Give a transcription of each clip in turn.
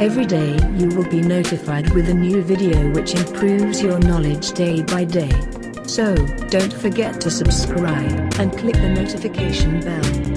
Every day you will be notified with a new video which improves your knowledge day by day. So, don't forget to subscribe and click the notification bell.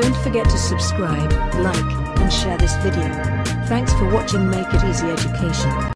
Don't forget to subscribe, like, and share this video. Thanks for watching Make It Easy Education.